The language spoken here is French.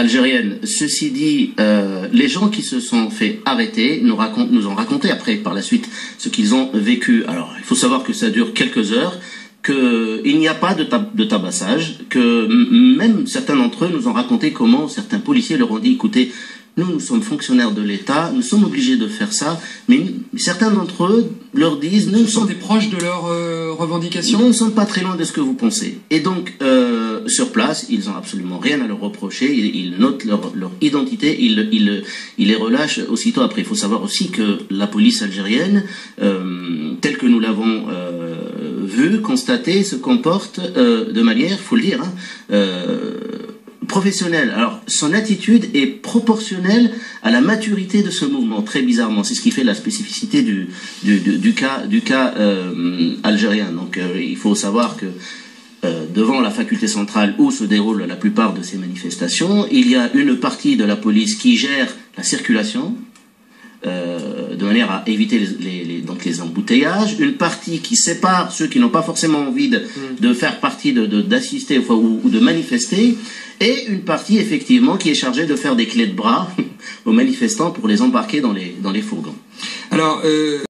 algérienne. Ceci dit, euh, les gens qui se sont fait arrêter nous, racontent, nous ont raconté après, par la suite, ce qu'ils ont vécu. Alors, il faut savoir que ça dure quelques heures, qu'il n'y a pas de, de tabassage, que même certains d'entre eux nous ont raconté comment certains policiers leur ont dit, écoutez, nous, nous sommes fonctionnaires de l'État, nous sommes obligés de faire ça, mais certains d'entre eux leur disent... Nous sont des proches de leurs euh, revendications? Nous ne sommes pas très loin de ce que vous pensez. Et donc, euh, sur place, ils n'ont absolument rien à leur reprocher, ils, notent leur, identité, ils, les relâchent aussitôt après. Il faut savoir aussi que la police algérienne, euh, telle que nous l'avons euh, vu, constaté, se comporte euh, de manière, faut le dire, hein, euh, professionnel. Alors, son attitude est proportionnelle à la maturité de ce mouvement, très bizarrement. C'est ce qui fait la spécificité du, cas, euh, algérien. Donc, il faut savoir que devant la faculté centrale où se déroulent la plupart de ces manifestations, il y a une partie de la police qui gère la circulation, euh, de manière à éviter les, les, les, donc les embouteillages, une partie qui sépare ceux qui n'ont pas forcément envie de, mm. de faire partie, d'assister de, de, ou, ou, de manifester, et une partie effectivement qui est chargée de faire des clés de bras aux manifestants pour les embarquer dans les, dans les fourgons. Alors, euh